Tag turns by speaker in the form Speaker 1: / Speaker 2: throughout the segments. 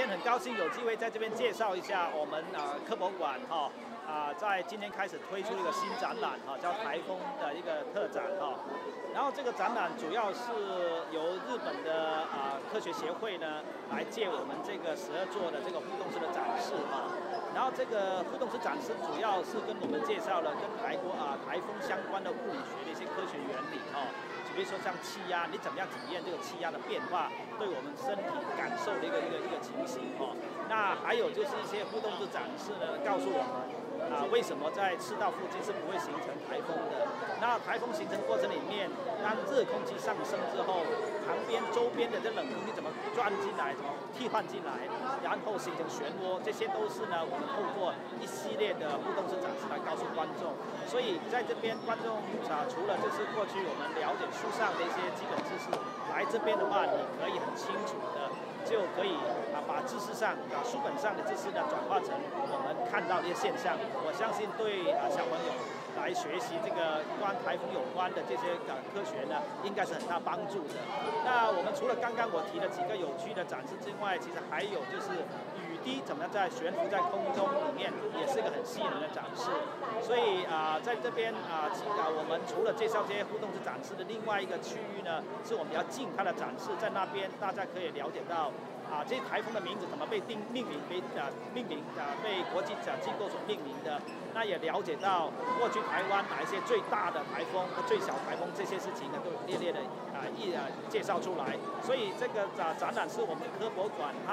Speaker 1: 天很高兴有机会在这边介绍一下我们啊科博馆哈啊，在今天开始推出一个新展览哈，叫台风的一个特展哈。然后这个展览主要是由日本的啊科学协会呢来借我们这个十二座的这个互动式的展示哈。然后这个互动式展示主要是跟我们介绍了跟台国啊台风相关的物理学科学原理哦。比如说像气压，你怎么样体验这个气压的变化，对我们身体感受的一个一个一个情形哦。那还有就是一些互动式展示呢，告诉我们。啊，为什么在赤道附近是不会形成台风的？那台风形成过程里面，当热空气上升之后，旁边周边的这冷空气怎么钻进来，怎么替换进来，然后形成漩涡，这些都是呢，我们透过一系列的互动式展示来告诉观众。所以在这边，观众啊，除了就是过去我们了解书上的一些基本知识，来这边的话，你可以很清楚的。就可以啊，把知识上啊书本上的知识呢转化成我们看到的一些现象。我相信对啊小朋友来学习这个关台风有关的这些啊科学呢，应该是很大帮助的。那我们除了刚刚我提的几个有趣的展示之外，其实还有就是雨滴怎么样在悬浮在空中里面，也是一个很吸引人的展示。所以啊，在这边啊啊，我们除了介绍这些互动式展示的另外一个区域呢，是我们要静态的展示，在那边大家可以了解到。啊，这些台风的名字怎么被定命名？被啊命名啊被国际奖机构所命名的？那也了解到过去台湾哪一些最大的台风和最小台风这些事情呢，都列列的啊一啊介绍出来。所以这个展展览是我们科博馆和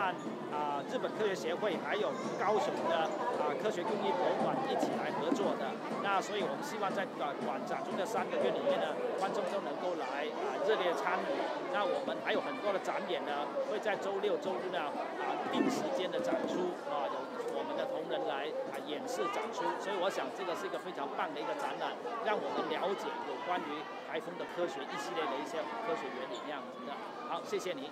Speaker 1: 啊日本科学协会还有高雄的啊科学工艺博物馆一起来合作的。那所以我们希望在短馆展中的三个月里面呢，观众都能够来啊热烈参与。那我们还有很多的展演呢，会在周六。周日呢啊定时间的展出啊，有我们的同仁来啊演示展出，所以我想这个是一个非常棒的一个展览，让我们了解有关于台风的科学一系列的一些科学原理这样子的。好，谢谢你。